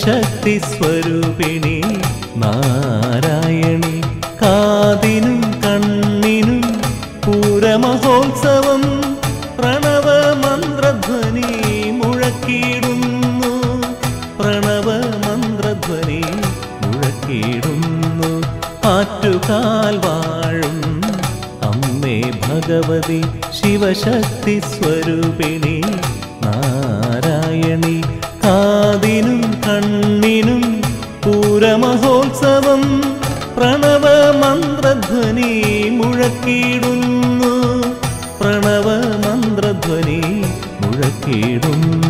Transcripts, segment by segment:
शक्तिस्वरूपिणी मा പൂരമഹോത്സവം പ്രണവ മന്ത്രധ്വനി മുഴക്കിടുന്നു പ്രണവ മന്ത്രധ്വനി മുഴക്കിയിടുന്നു.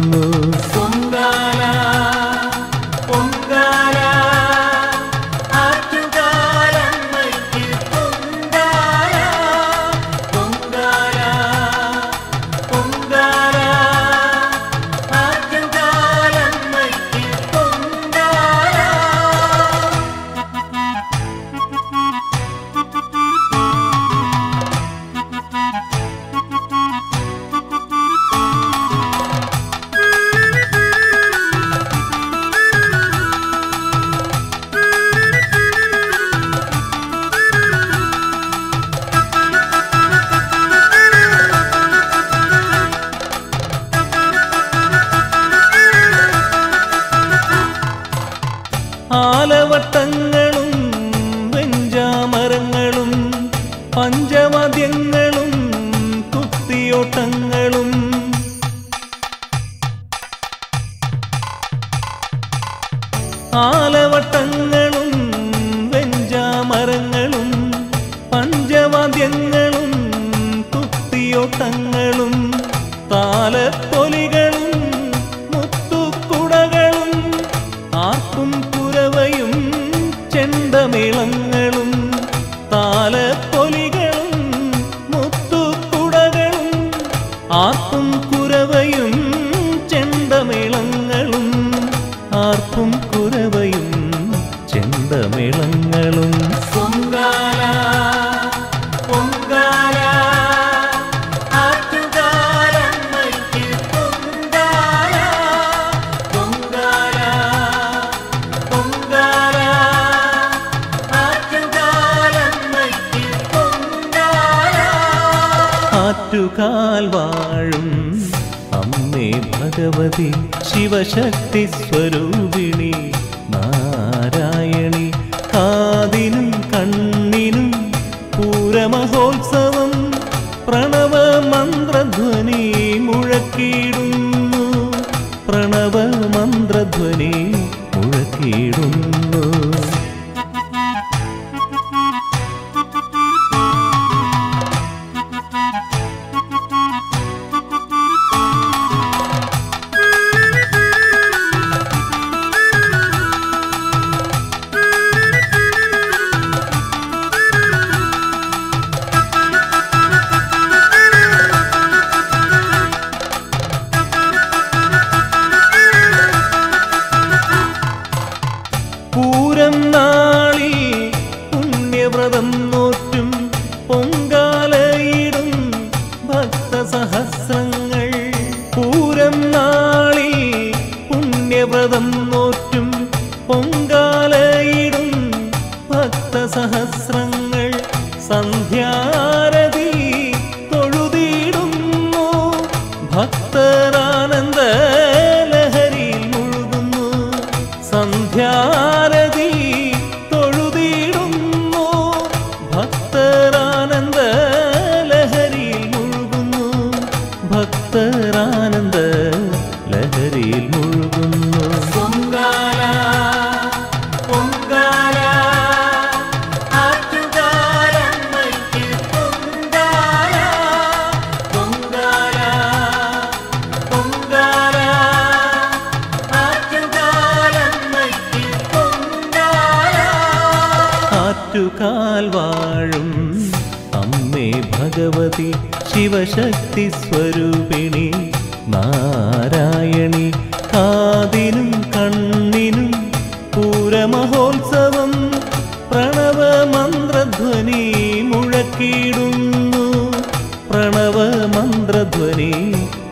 ധ്വനി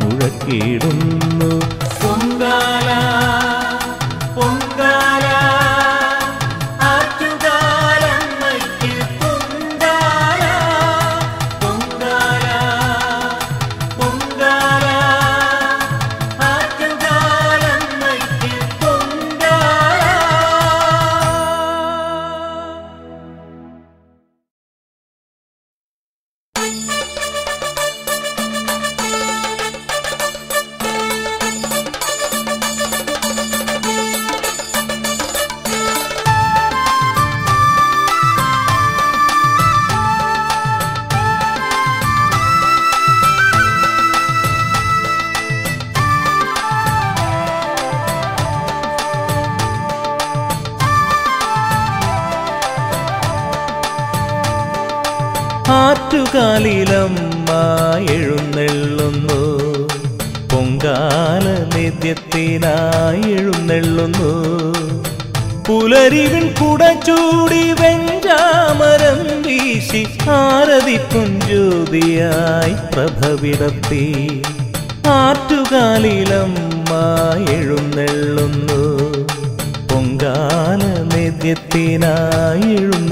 മുഴക്കിടുന്നു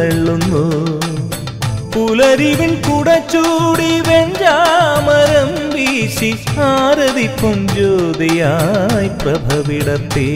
എഴുന്നള്ളുന്നു പുലരിവിൻ കുടച്ചൂടി വെഞ്ചാമരം വീശി ആരതി പുഞ്ചോതിയായി പ്രഭവിടത്തി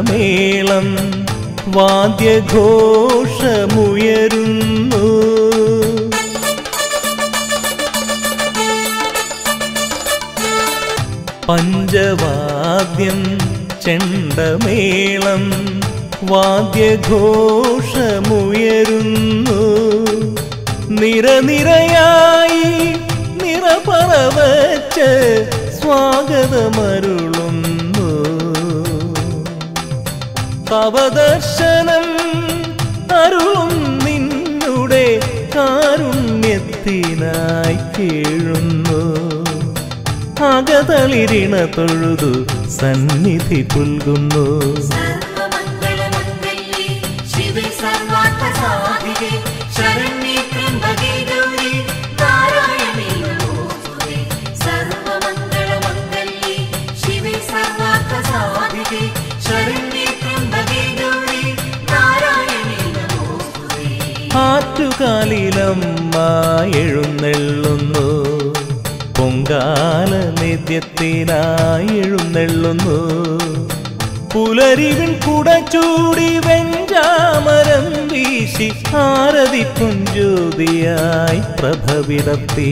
ചെണ്ടമേളം വാദ്യഘോഷമുയരുന്നു. പഞ്ചവാദ്യം ചെണ്ടമേളം വാദ്യഘോഷമുയരുന്നു. നിരനിരയായി നിറപറവച്ച് സ്വാഗതമരുളുന്നു. തവദർശനം അരുളും നിന്നുടെ കാരുണ്യത്തിനായി കേഴുന്നു. അകതളിരിണ തൊഴുതു സന്നിധി പുൽകുന്നു. ആറ്റുകാലിലമ്മ എഴുന്നള്ളുന്നു. പൊങ്കാല നിത്യത്തിനായി എഴുന്നള്ളുന്നു. പുലരിവിൻ കുട ചൂടി വെഞ്ചാമരം വീശി ആരതി പുഞ്ചോതിയായി പ്രഭവിടത്തി.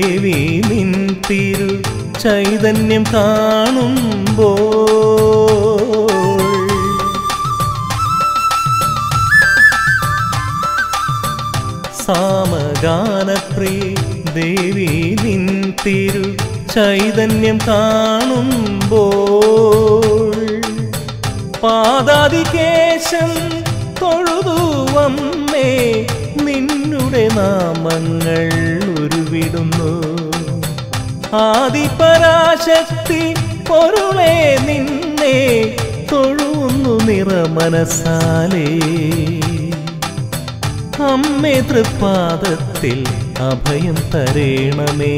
ദേവി നിൻ തിരു ചൈതന്യം കാണുമ്പോൾ സാമഗാനപ്രീ ദേവി നിൻ തിരു ചൈതന്യം കാണുമ്പോൾ പാദാതികേശം തൊഴുതുവമ്മേ നിന്നുടെ നാമങ്ങൾ ഉരുവിടുന്നു ആദിപരാശക്തി പൊരുളെ നിന്നെ തൊഴുന്നു നിറമനസാലേ. അമ്മേ തൃപ്പാദത്തിൽ അഭയം തരേണമേ.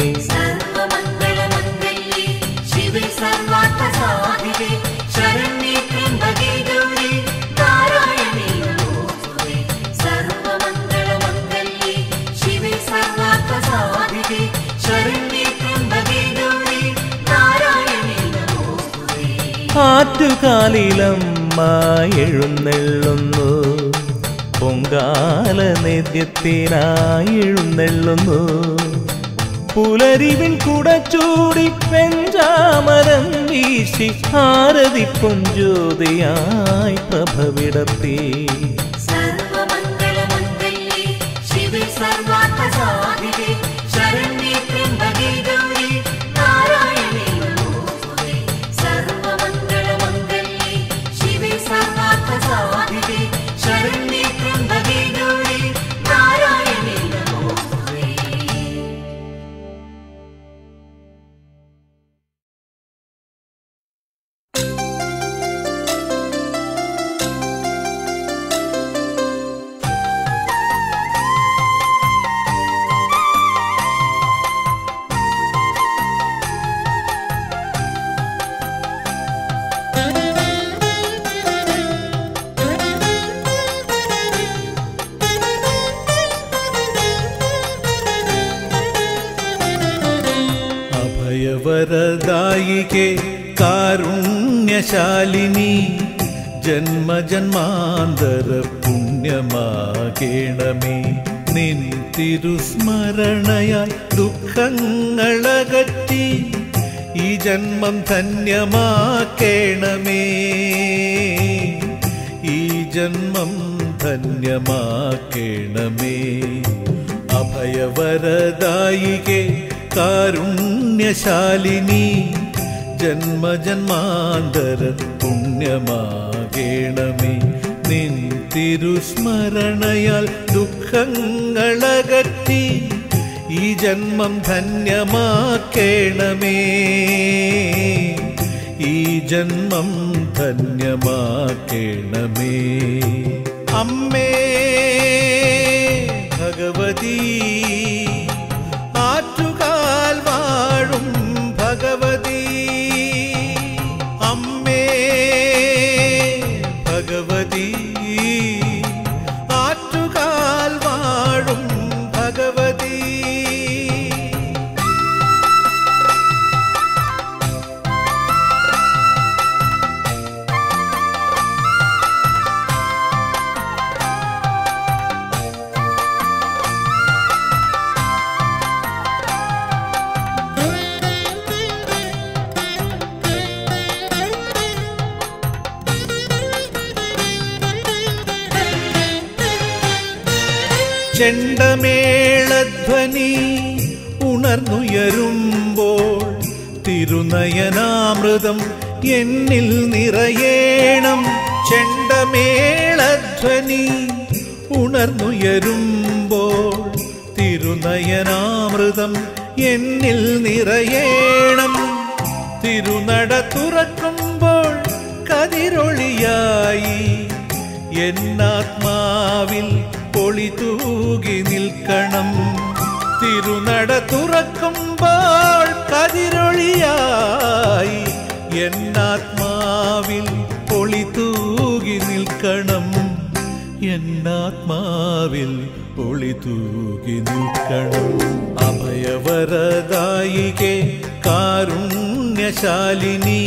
ആറ്റുകാലിലമ്മ എഴുന്നെള്ളുന്നു പൊങ്കാല നേദ്യത്തിനായി എഴുന്നെള്ളുന്നു പുലരിവിൻ കുടച്ചൂടി പെഞ്ചാമരം വീശി ഭാരതി പൊഞ്ചോതിയായി പ്രഭവിടത്തി. ജന്മജന്മാന്തര ജന്മം ധന്യമാക്കേണമേ. ഈ ജന്മം ധന്യമാക്കേണമേ. അമ്മേ ഭഗവതി ആറ്റുകാൽ വാഴും ഭഗവതി. ചെണ്ടമേളധ്വനി ഉണർന്നുയരുമ്പോൾ തിരുനയനാമൃതം എന്നിൽ നിറയേണം. ചെണ്ടമേളധ്വനി ഉണർന്നുയരുമ്പോൾ തിരുനയനാമൃതം എന്നിൽ നിറയേണം. തിരുനട തുറക്കുമ്പോൾ കതിരൊളിയായി എന്നാത്മാവിൽ പൊളി തൂകി നിൽക്കണം. തിരുനട തുറക്കുമ്പോൾ കതിരൊളിയായി. എന്നാത്മാവിൽ ഒളി തൂകി നിൽക്കണം. എന്നാത്മാവിൽ ഒളി തൂകി നിൽക്കണം. അഭയവരദായികെ കാരുണ്യശാലിനി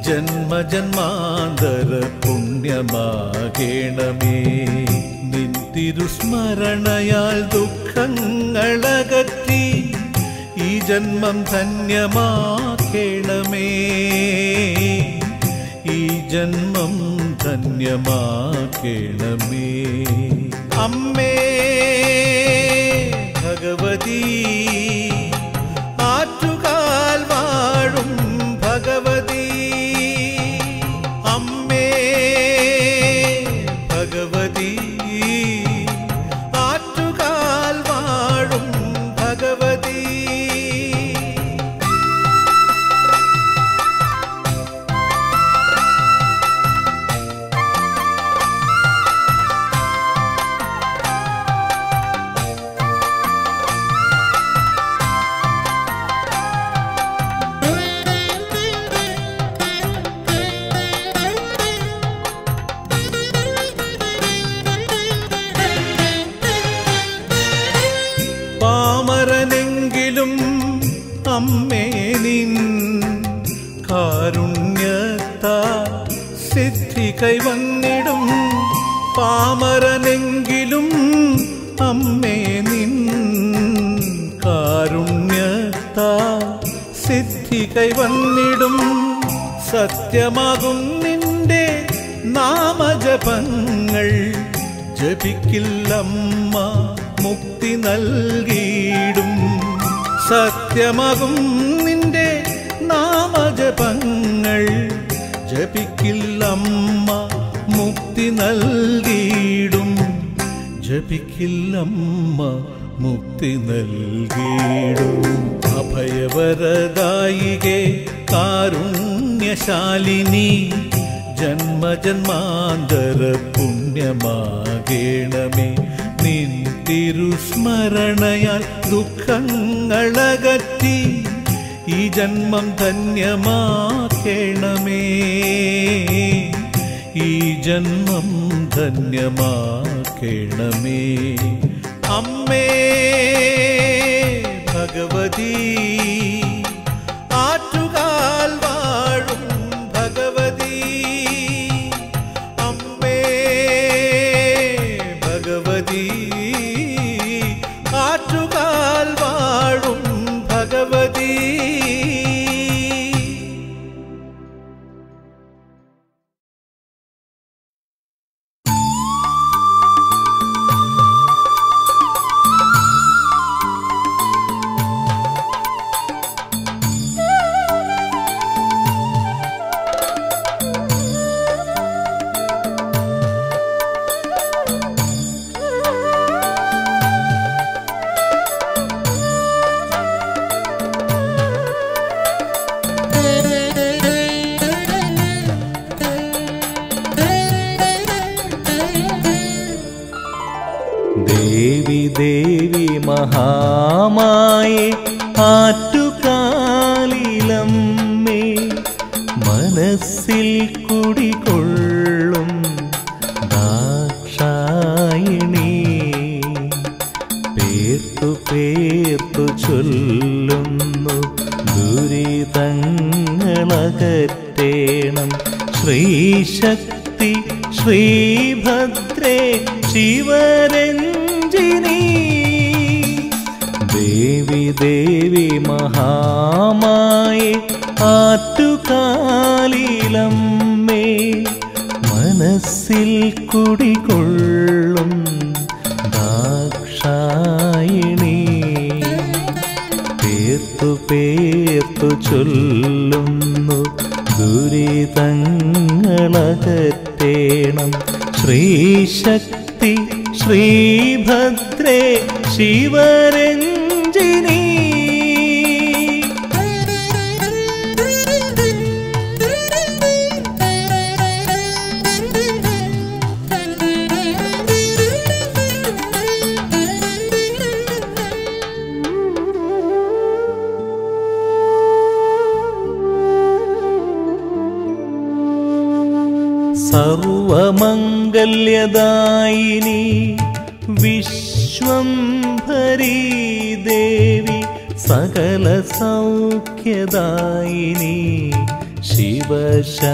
ജന്മജന്മാന്തര പുണ്യമാകേണമേ. തിരുസ്മരണയാൽ ദുഃഖങ്ങളകറ്റി ഈ ജന്മം ധന്യമാക്കേണമേ. ഈ ജന്മം ധന്യമാക്കേണമേ. അമ്മേ ഭഗവതി ആറ്റുകാൽ വാഴും ഭഗവതി. പാമരനെങ്കിലും അമ്മേ നിൻ കാരുണ്യത്താ സിദ്ധി കൈവന്നിടും പാമരനെങ്കിലും അമ്മേ നിൻ കാരുണ്യത്താ സിദ്ധി കൈവന്നിടും സത്യമാകും നിന്റെ നാമജപങ്ങൾ. ജപിക്കില്ലമ്മ മുക്തി നൽകിയിടും. സത്യമകും നിന്റെ നാമജപങ്ങൾ. ജപിക്കില്ലമ്മ മുക്തി നൽകിയിടും. ജപിക്കില്ലമ്മ മുക്തി നൽകിയിടും. അഭയവരദായികെ കാരുണ്യശാലിനി ജന്മജന്മാന്തര പുണ്യമാകേണമേ. നിൻ തിരുസ്മരണയാൽ ദുഃഖങ്ങളകറ്റി ഈ ജന്മം ധന്യമാക്കണമേ. ഈ ജന്മം ധന്യമാക്കണമേ. അമ്മേ ഭഗവതി ആറ്റുകാൽ മനസ്സിൽ കുടികൊള്ളും ദാക്ഷായിണി. പേർത്തു പേർത്തു ചൊല്ലുന്നു ദുരിതങ്ങളകറ്റേണം. ശ്രീശക്തി ശ്രീഭദ്രേ ശിവരഞ്ജിനി शिव शिवशङ्करी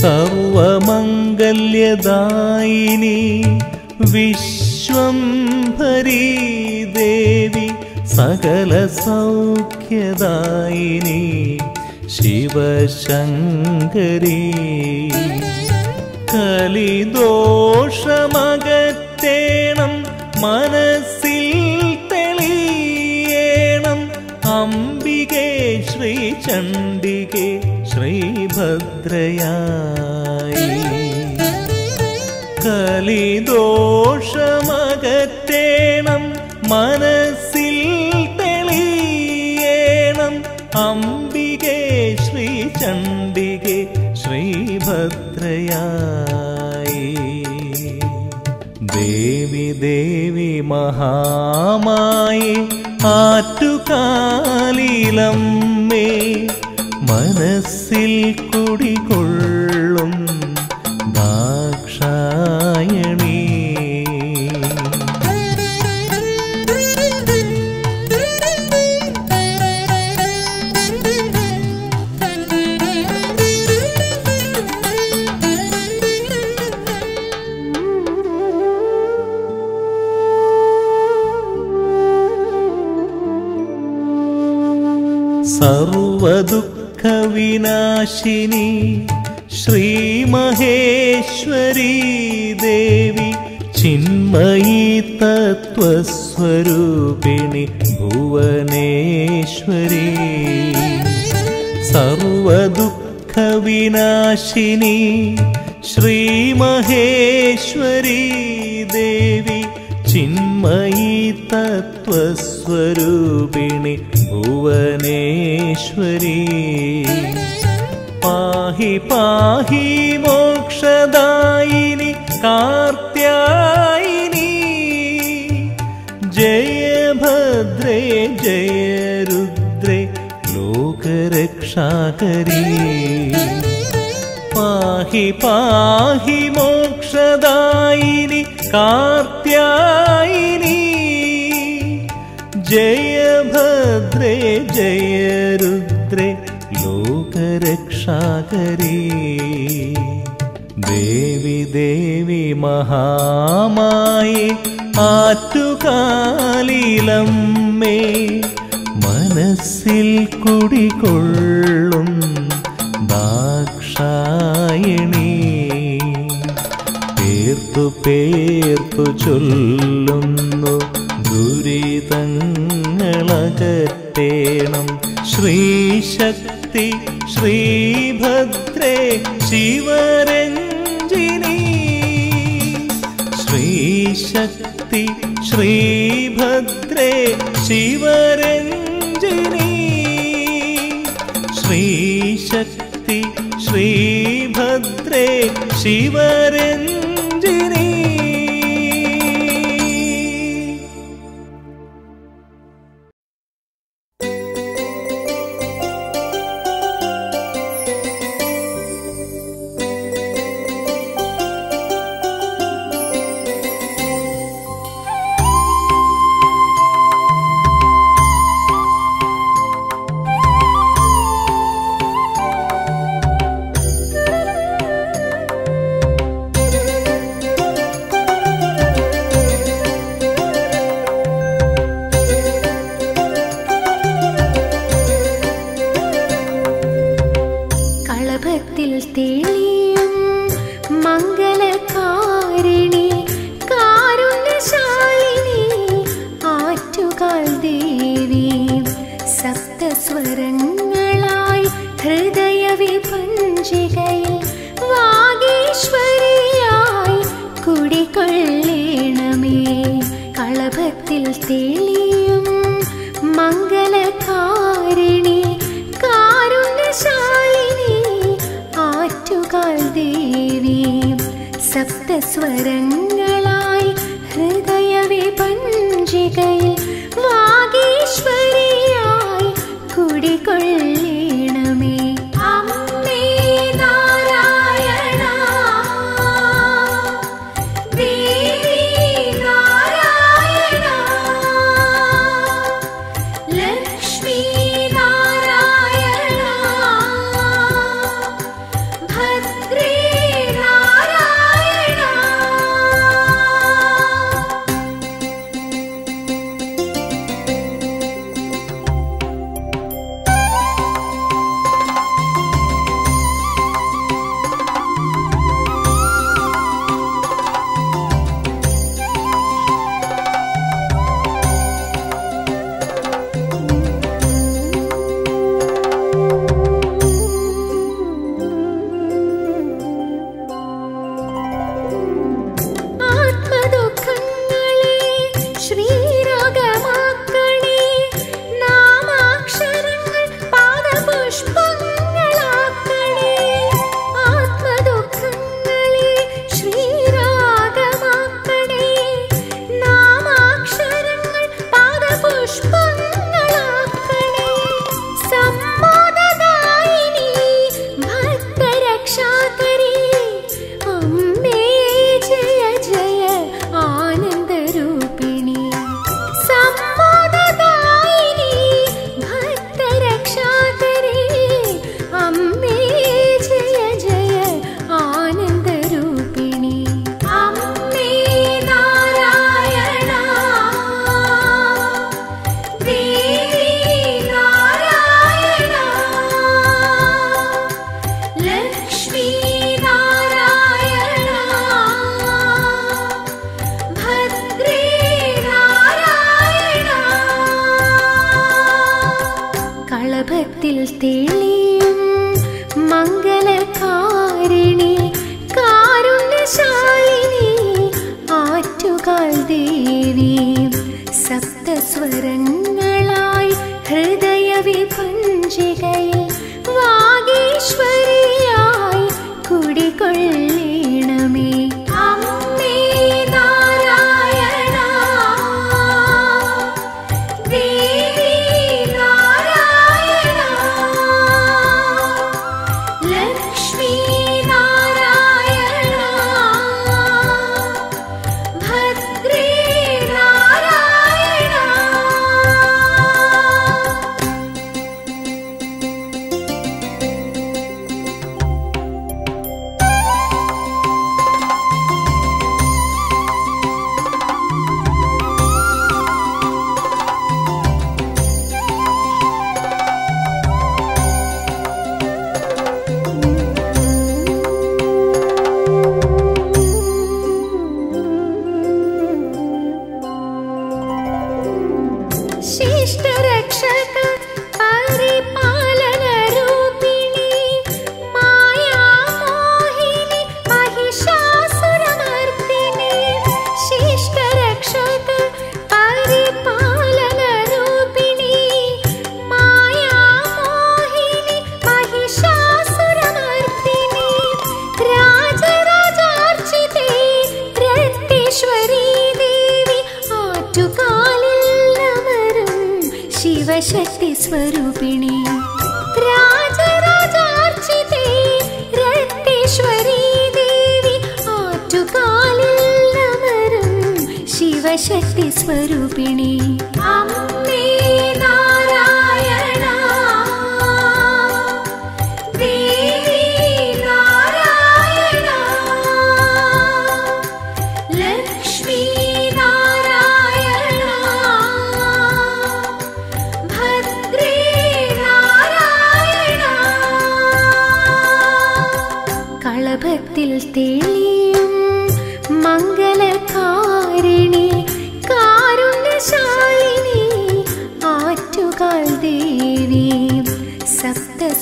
सर्वमङ्गल्यदायिनी विश्वम्भरी हरि देवि सकलसौख्यदायिनी शिव അംബികെ ശ്രീചണ്ഡികേ ശ്രീഭദ്രയായി കലിദോഷമകറ്റേണം മനസ്സിൽ തെളിയേണം. അംബികെ ശ്രീചണ്ഡികേ ശ്രീഭദ്രയായി ദേവി ദേവി മഹാമായി ആറ്റുകാലിലമ്മേ മനസ്സിൽ കുടികൊള്ളും. तत्त्वस्वरूपिणि भुवनेश्वरी। सर्वदुःखविनाशिनी श्रीमहेश्वरी देवी चिन्मयी तत्त्वस्वरूपिणि भुवनेश्वरी। पाहि पाहि मोक्षदायिनि कार् जय रुद्रे लोकरक्षाकरी। पाहि पाहि मोक्षदायिनि कार्त्यायिनि। जय भद्रे जय रुद्रे लोकरक्षाकरी। देवि देवि महामायि ആറ്റുകാലിലമ്മേ മനസ്സിൽ കുടികൊള്ളും ദാക്ഷായണി. പേർത്തു പേർത്തു ചൊല്ലുന്നു ദുരിതങ്ങളകറ്റേണം. ശ്രീശക്തി ശ്രീഭദ്രേ ശിവരഞ്ജിനി. ശ്രീശക്തി शक्ति श्रीभद्रे शिवरञ्जिनी। श्रीशक्ति श्रीभद्रे शिवरी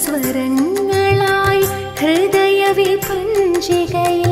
സപ്തസ്വരങ്ങളായി ഹൃദയ വിപഞ്ചികയിൽ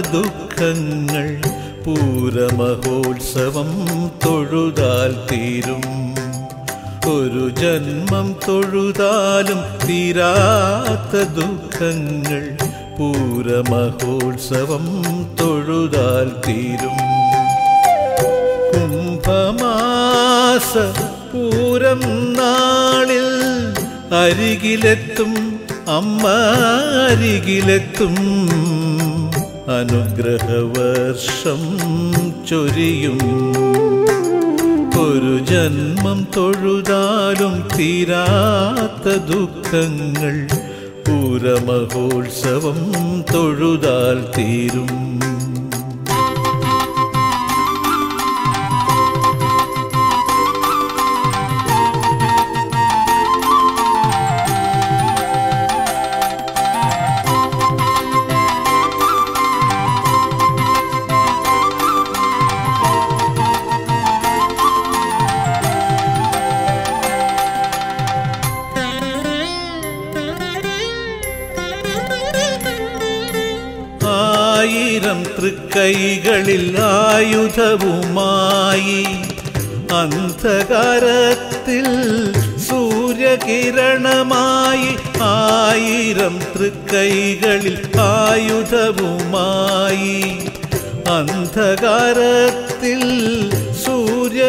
ദുഃഖങ്ങൾ പൂരമഹോത്സവം തൊഴുതാൽ തീരും. ഒരു ജന്മം തൊഴുതാലും തീരാത്ത ദുഃഖങ്ങൾ പൂരമഹോത്സവം തൊഴുതാൽ തീരും. കുംഭമാസ പൂരം നാളിൽ അരികിലെത്തും അമ്മ അരികിലെത്തും. അനുഗ്രഹവർഷം ചൊരിയും. ഒരു ജന്മം തൊഴുതാലും തീരാത്ത ദുഃഖങ്ങൾ പൂരമഹോത്സവം തൊഴുതാൽ തീരും. തൃക്കൈകളിൽ ആയുധവുമായി അന്ധകാരത്തിൽ സൂര്യകിരണമായി ആയിരം തൃക്കൈകളിൽ ആയുധവുമായി അന്ധകാരത്തിൽ സൂര്യകിരണമായി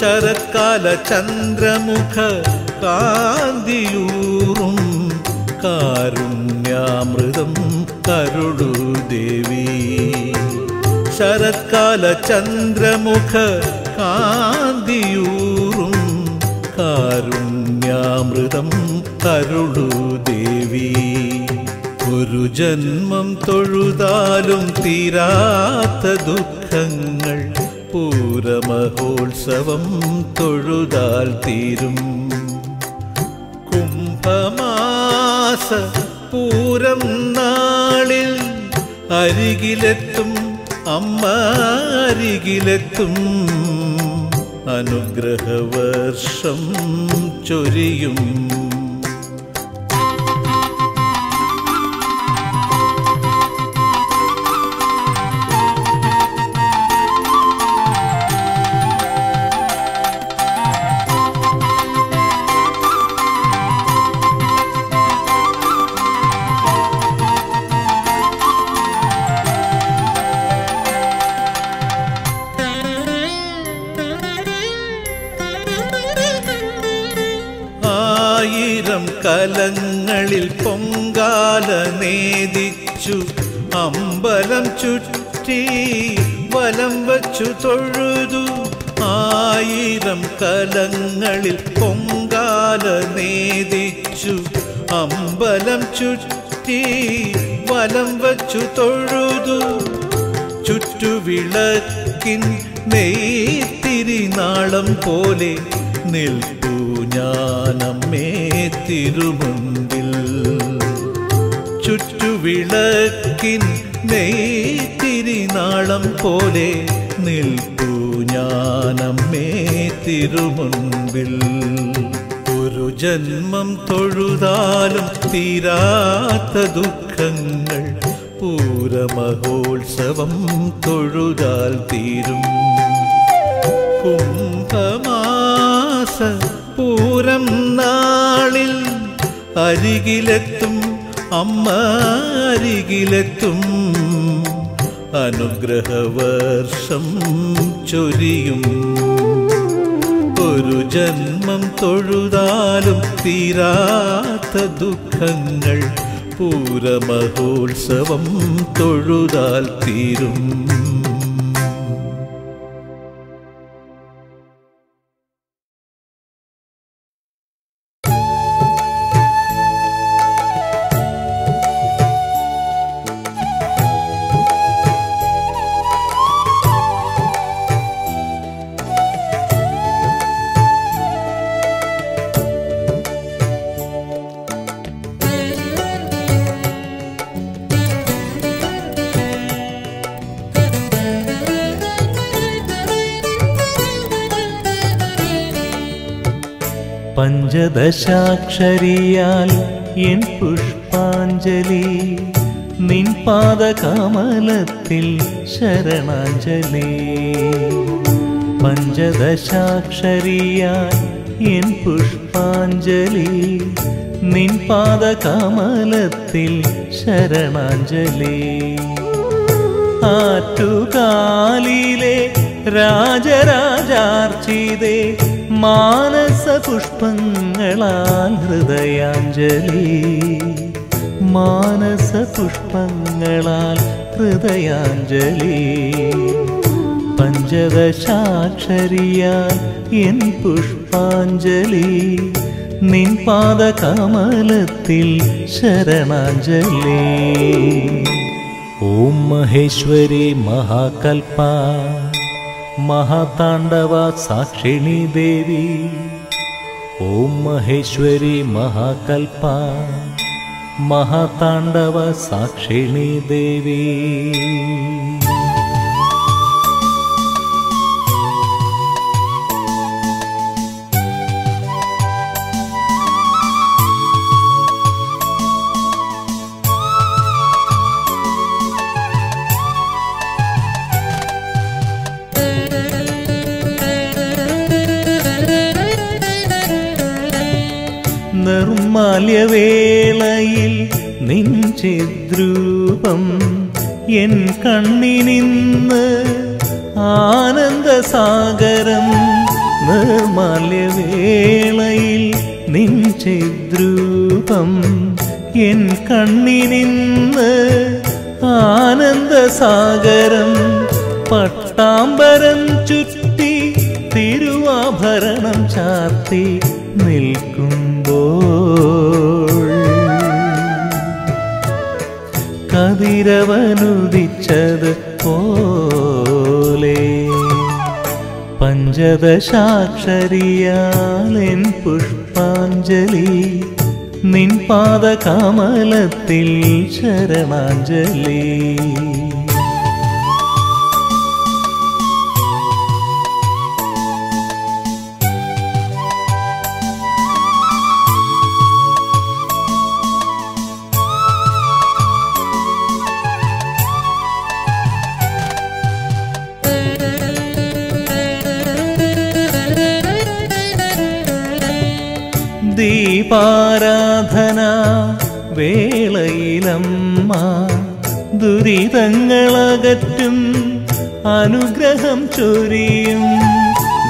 ശരക്കാല ചന്ദ്രമുഖ കാന്തിയൂറും കാരുണ്യാമൃതം കരുളു ദേവി. ശരത്കാല ചന്ദ്രമുഖ കാന്തിയൂറും കാരുണ്യാമൃതം കരുളു ദേവി. ഒരു ജന്മം തൊഴുതാലും തീരാത്ത ദുഃഖങ്ങൾ പൂരമഹോത്സവം തൊഴുതാൽ തീരും. കുംഭമാസ പൂരം നാളിൽ അരികിലെത്തും അമ്മ അരികിലെത്തും അനുഗ്രഹവർഷം ചൊരിയും. തൊഴുതു ആയിരം കലങ്ങളിൽ പൊങ്കാല നേദിച്ചു. അമ്പലം ചുറ്റി വലം വച്ചു തൊഴുതു. ചുറ്റുവിളക്കിൻ നെയ്ത്തിരിനാളം പോലെ നിൽപ്പു ഞാനമ്മേ തിരുമുമ്പിൽ. ചുറ്റുവിളക്കിൻ നെയ്ത്തിരിനാളം പോലെ നിൽപ്പു ഞാനമ്മേ തിരുമുൻപിൽ. ഒരു ജന്മം തൊഴുതാലും തീരാത്ത ദുഃഖങ്ങൾ പൂരമഹോത്സവം തൊഴുതാൽ തീരും. കുംഭമാസ പൂരം നാളിൽ അരികിലെത്തും അമ്മ അരികിലെത്തും. അനുഗ്രഹവർഷം ചൊരിയും. ഒരു ജന്മം തൊഴുതാലും തീരാത്ത ദുഃഖങ്ങൾ പൂരമഹോത്സവം തൊഴുതാൽ തീരും. പഞ്ചദശാക്ഷരിയാൽ എൻ പുഷ്പാഞ്ജലി. നിൻ പാദകമലത്തിൽ ശരണാഞ്ജലി. പഞ്ചദശാക്ഷരിയാൽ എൻ പുഷ്പാഞ്ജലി. നിൻ പാദകമലത്തിൽ ശരണാഞ്ജലി. ആറ്റുകാലിലെ രാജരാജാർച്ചിതേ മാനസ പുഷ്പങ്ങളാൽ ഹൃദയാഞ്ജലി. മാനസ പുഷ്പങ്ങളാൽ ഹൃദയാഞ്ജലി. പഞ്ചദശാക്ഷരിയാൽ എൻ പുഷ്പാഞ്ജലി. നിൻ പാദകമലത്തിൽ ശരണാഞ്ജലി. ഓം മഹേശ്വരി മഹാകൽപ. महाताण्डव साक्षिणी देवी ॐ महेश्वरी महाकल्पा महाताण्डव साक्षिणी देवी ദേവി നിർമാല്യവേളയിൽ നിൻ ചിദ്രൂപം എൻ കണ്ണിനിന്ന് ആനന്ദസാഗരം നിർമാല്യവേളയിൽ നിൻ ചിദ്രൂപം എൻ കണ്ണിനിന്ന് ആനന്ദസാഗരം പട്ടാമ്പരം ചുറ്റി തിരുവാഭരണം ചാർത്തി നിൽക്കുമ്പോൾ കതിരവനുദിച്ചത് പോലെ പഞ്ചദശാക്ഷരിയാലെൻ പുഷ്പാഞ്ജലി നിൻ പാദകമലത്തിൽ ശരണാഞ്ജലി ദീപാരാധന വേളയിലമ്മ ദുരിതങ്ങളകറ്റും അനുഗ്രഹം ചൊരിയും.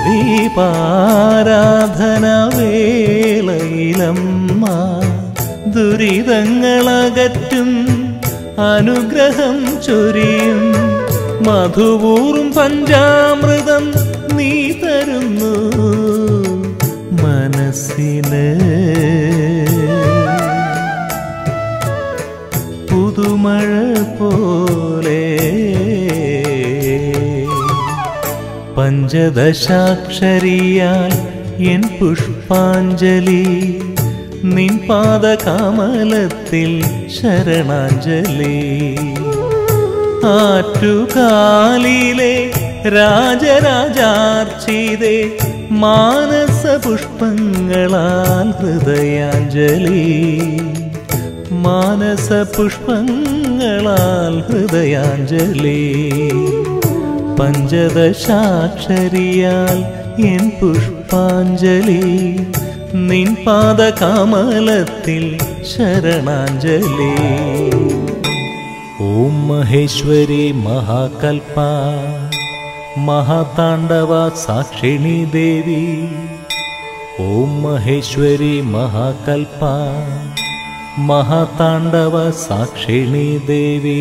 ദീപാരാധന വേളയിലമ്മ ദുരിതങ്ങളകറ്റും അനുഗ്രഹം ചൊരിയും. മധുപൂറും പഞ്ചാമൃതം നീ തരുന്നു. മനസ്സിന് പുതുമഴ പോലെ പഞ്ചദശാക്ഷരിയാൽ എൻ പുഷ്പാഞ്ജലി നിൻ പാദകമലത്തിൽ ശരണാഞ്ജലി. ആറ്റുകാലിലെ രാജരാജാർച്ചിതേ മാനസ പുഷ്പങ്ങളാൽ ഹൃദയാഞ്ജലി. മാനസ പുഷ്പങ്ങളാൽ ഹൃദയാഞ്ജലി. പഞ്ചദശാക്ഷരിയാൽ എൻ പുഷ്പാഞ്ജലി. നിൻ പാദകമലത്തിൽ ശരണാഞ്ജലി. ഓം മഹേശ്വരി മഹാകൽപ महाताण्डव साक्षिणी देवी ॐ महेश्वरी महाकल्पा महाताण्डव साक्षिणी देवी